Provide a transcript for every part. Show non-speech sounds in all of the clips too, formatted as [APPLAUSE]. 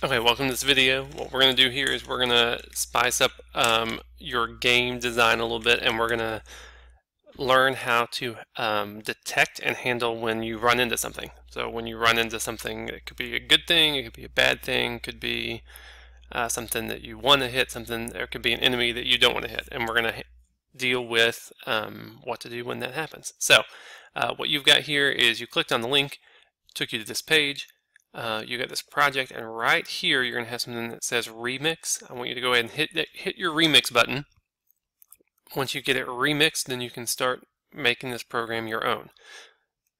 Okay, welcome to this video. What we're going to do here is we're going to spice up um, your game design a little bit and we're going to learn how to um, detect and handle when you run into something. So when you run into something, it could be a good thing, it could be a bad thing, could be uh, something that you want to hit, something, there could be an enemy that you don't want to hit. And we're going to deal with um, what to do when that happens. So uh, what you've got here is you clicked on the link, took you to this page, uh, you got this project and right here you're going to have something that says remix. I want you to go ahead and hit, hit your remix button. Once you get it remixed then you can start making this program your own.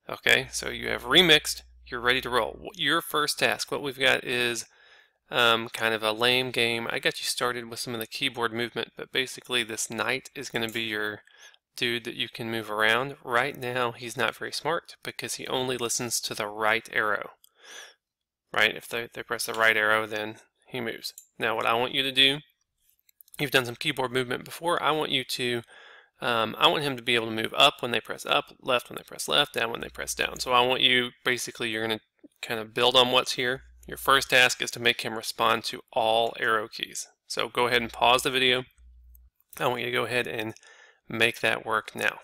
Okay, so you have remixed, you're ready to roll. Your first task, what we've got is um, kind of a lame game. I got you started with some of the keyboard movement, but basically this knight is going to be your dude that you can move around. Right now he's not very smart because he only listens to the right arrow right? If they, they press the right arrow, then he moves. Now what I want you to do, you've done some keyboard movement before, I want you to, um, I want him to be able to move up when they press up, left when they press left, down when they press down. So I want you, basically you're going to kind of build on what's here. Your first task is to make him respond to all arrow keys. So go ahead and pause the video. I want you to go ahead and make that work now.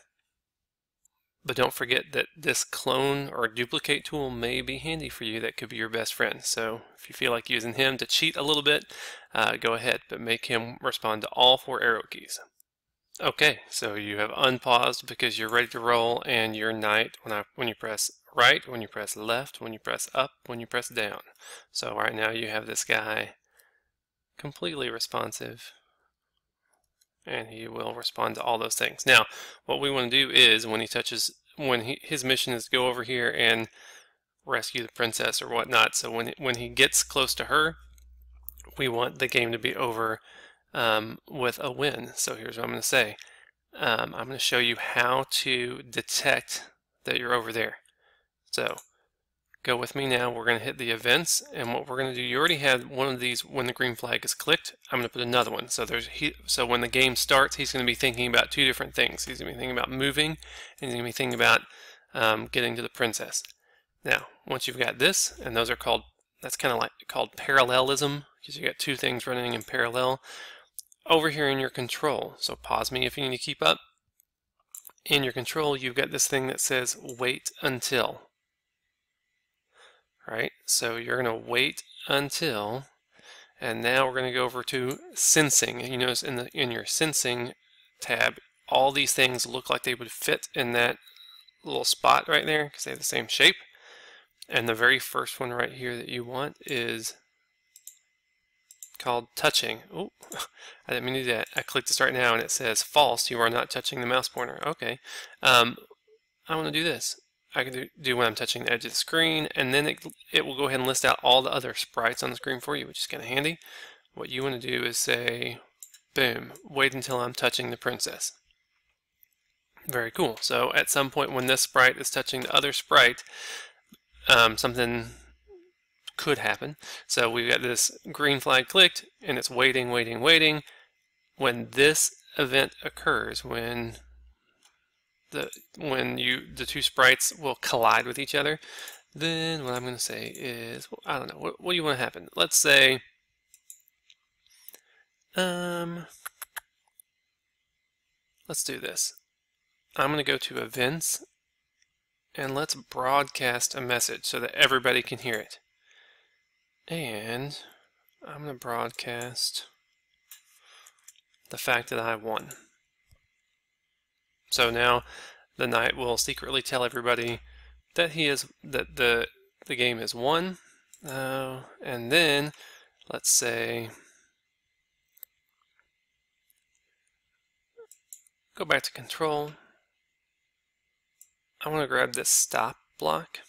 But don't forget that this clone or duplicate tool may be handy for you. That could be your best friend. So if you feel like using him to cheat a little bit, uh, go ahead, but make him respond to all four arrow keys. Okay, so you have unpaused because you're ready to roll and your knight when, I, when you press right, when you press left, when you press up, when you press down. So right now you have this guy completely responsive and he will respond to all those things. Now, what we want to do is when he touches, when he, his mission is to go over here and rescue the princess or whatnot. So when when he gets close to her, we want the game to be over um, with a win. So here's what I'm going to say. Um, I'm going to show you how to detect that you're over there. So go with me now. We're going to hit the events, and what we're going to do, you already had one of these when the green flag is clicked. I'm going to put another one. So there's he, so when the game starts, he's going to be thinking about two different things. He's going to be thinking about moving, and he's going to be thinking about um, getting to the princess. Now, once you've got this, and those are called, that's kind of like called parallelism, because you got two things running in parallel. Over here in your control, so pause me if you need to keep up. In your control, you've got this thing that says wait until right? So you're going to wait until, and now we're going to go over to sensing. You notice in the in your sensing tab, all these things look like they would fit in that little spot right there because they have the same shape. And the very first one right here that you want is called touching. Oh, [LAUGHS] I didn't mean to do that. I clicked to start now and it says false. You are not touching the mouse pointer. Okay. Um, I want to do this. I can do, when I'm touching the edge of the screen, and then it, it will go ahead and list out all the other sprites on the screen for you, which is kind of handy. What you want to do is say, boom, wait until I'm touching the princess. Very cool. So at some point when this sprite is touching the other sprite, um, something could happen. So we've got this green flag clicked, and it's waiting, waiting, waiting. When this event occurs, when the when you the two sprites will collide with each other, then what I'm going to say is, well, I don't know, what, what do you want to happen? Let's say, um, let's do this. I'm going to go to events and let's broadcast a message so that everybody can hear it. And I'm going to broadcast the fact that I won. So now the knight will secretly tell everybody that he is that the the game is won. Uh, and then let's say go back to control. I want to grab this stop block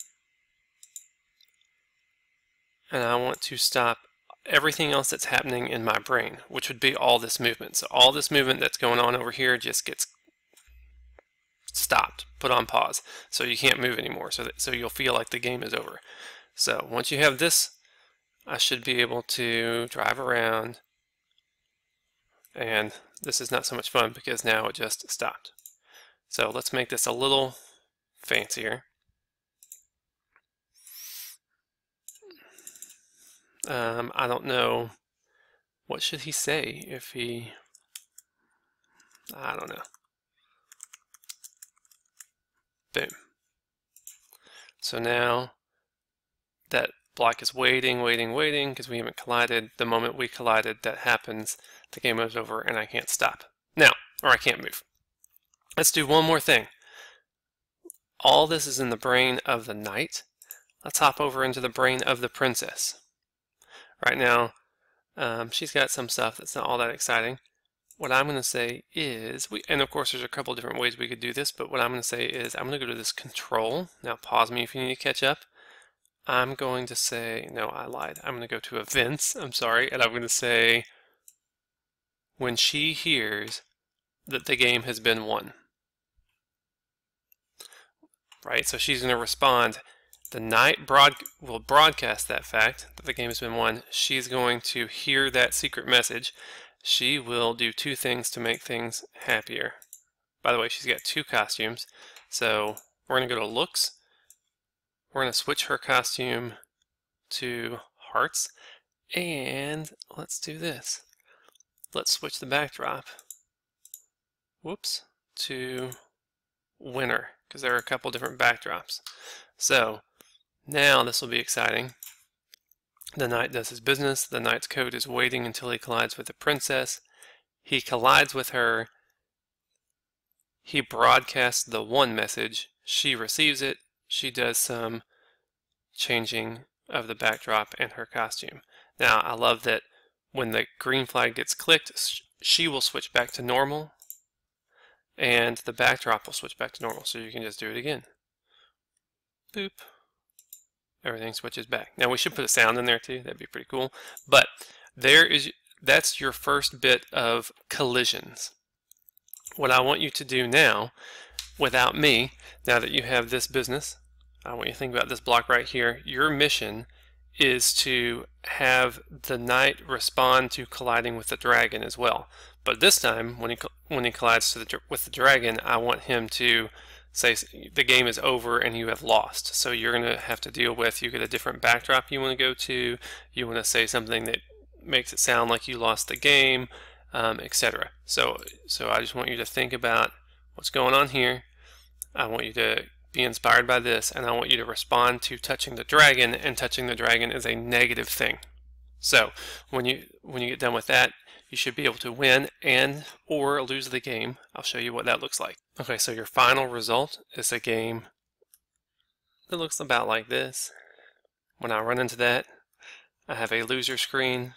and I want to stop everything else that's happening in my brain, which would be all this movement. So all this movement that's going on over here just gets stopped, put on pause. So you can't move anymore. So, that, so you'll feel like the game is over. So once you have this, I should be able to drive around. And this is not so much fun because now it just stopped. So let's make this a little fancier. Um, I don't know. What should he say if he... I don't know. Boom. So now that block is waiting, waiting, waiting because we haven't collided. The moment we collided, that happens. The game is over and I can't stop. Now, or I can't move. Let's do one more thing. All this is in the brain of the knight. Let's hop over into the brain of the princess. Right now, um, she's got some stuff that's not all that exciting. What I'm going to say is, we, and of course there's a couple different ways we could do this, but what I'm going to say is I'm going to go to this control. Now pause me if you need to catch up. I'm going to say, no, I lied. I'm going to go to events, I'm sorry, and I'm going to say when she hears that the game has been won. Right, so she's going to respond. The knight broad will broadcast that fact that the game has been won. She's going to hear that secret message. She will do two things to make things happier. By the way, she's got two costumes. So we're going to go to looks we're going to switch her costume to hearts. And let's do this. Let's switch the backdrop. Whoops. To winter, because there are a couple different backdrops. So now this will be exciting. The knight does his business. The knight's coat is waiting until he collides with the princess. He collides with her. He broadcasts the one message. She receives it she does some changing of the backdrop and her costume. Now, I love that when the green flag gets clicked, she will switch back to normal, and the backdrop will switch back to normal, so you can just do it again. Boop. Everything switches back. Now, we should put a sound in there too. That'd be pretty cool. But there is that's your first bit of collisions. What I want you to do now without me, now that you have this business, I want you to think about this block right here. Your mission is to have the knight respond to colliding with the dragon as well. But this time, when he when he collides the, with the dragon, I want him to say the game is over and you have lost. So you're going to have to deal with, you get a different backdrop you want to go to, you want to say something that makes it sound like you lost the game, um, etc. So, so I just want you to think about what's going on here. I want you to be inspired by this, and I want you to respond to touching the dragon, and touching the dragon is a negative thing. So when you when you get done with that, you should be able to win and or lose the game. I'll show you what that looks like. Okay, so your final result is a game that looks about like this. When I run into that, I have a loser screen,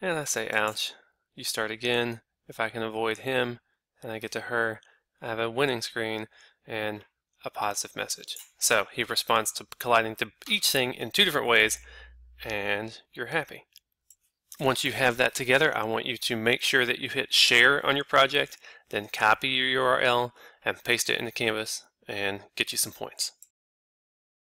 and I say, ouch. You start again. If I can avoid him, and I get to her, I have a winning screen and a positive message. So he responds to colliding to each thing in two different ways and you're happy. Once you have that together, I want you to make sure that you hit share on your project, then copy your URL and paste it into Canvas and get you some points.